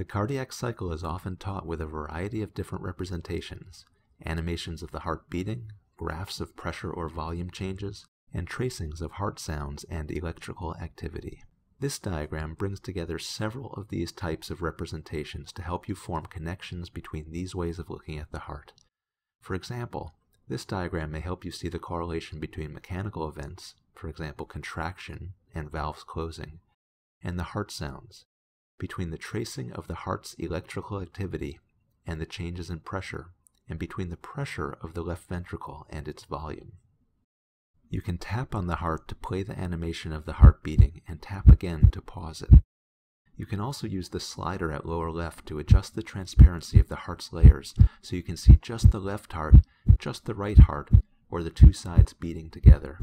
The cardiac cycle is often taught with a variety of different representations, animations of the heart beating, graphs of pressure or volume changes, and tracings of heart sounds and electrical activity. This diagram brings together several of these types of representations to help you form connections between these ways of looking at the heart. For example, this diagram may help you see the correlation between mechanical events, for example contraction and valves closing, and the heart sounds, between the tracing of the heart's electrical activity and the changes in pressure, and between the pressure of the left ventricle and its volume. You can tap on the heart to play the animation of the heart beating and tap again to pause it. You can also use the slider at lower left to adjust the transparency of the heart's layers so you can see just the left heart, just the right heart, or the two sides beating together.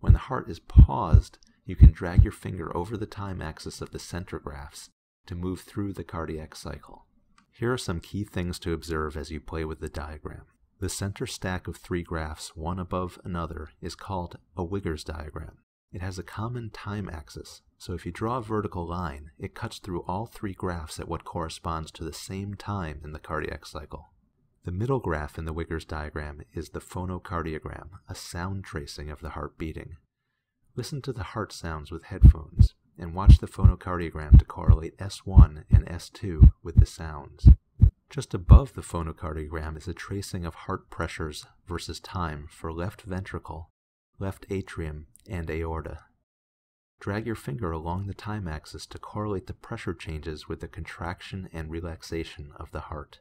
When the heart is paused, you can drag your finger over the time axis of the center graphs to move through the cardiac cycle. Here are some key things to observe as you play with the diagram. The center stack of three graphs, one above another, is called a Wiggers diagram. It has a common time axis, so if you draw a vertical line, it cuts through all three graphs at what corresponds to the same time in the cardiac cycle. The middle graph in the Wiggers diagram is the phonocardiogram, a sound tracing of the heart beating. Listen to the heart sounds with headphones, and watch the phonocardiogram to correlate S1 and S2 with the sounds. Just above the phonocardiogram is a tracing of heart pressures versus time for left ventricle, left atrium, and aorta. Drag your finger along the time axis to correlate the pressure changes with the contraction and relaxation of the heart.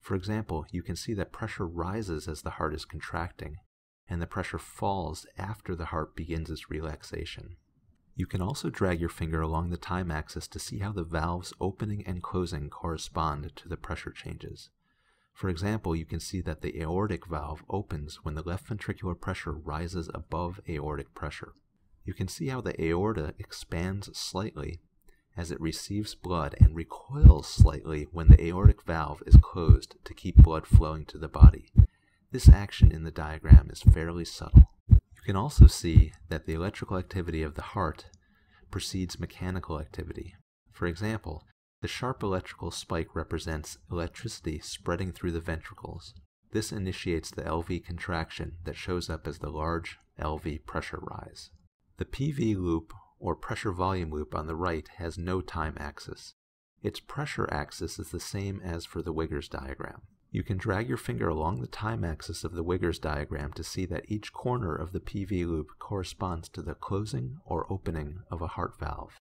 For example, you can see that pressure rises as the heart is contracting, and the pressure falls after the heart begins its relaxation. You can also drag your finger along the time axis to see how the valves opening and closing correspond to the pressure changes. For example, you can see that the aortic valve opens when the left ventricular pressure rises above aortic pressure. You can see how the aorta expands slightly as it receives blood and recoils slightly when the aortic valve is closed to keep blood flowing to the body. This action in the diagram is fairly subtle. You can also see that the electrical activity of the heart precedes mechanical activity. For example, the sharp electrical spike represents electricity spreading through the ventricles. This initiates the LV contraction that shows up as the large LV pressure rise. The PV loop, or pressure volume loop on the right, has no time axis. Its pressure axis is the same as for the Wiggers diagram. You can drag your finger along the time axis of the Wiggers diagram to see that each corner of the PV loop corresponds to the closing or opening of a heart valve.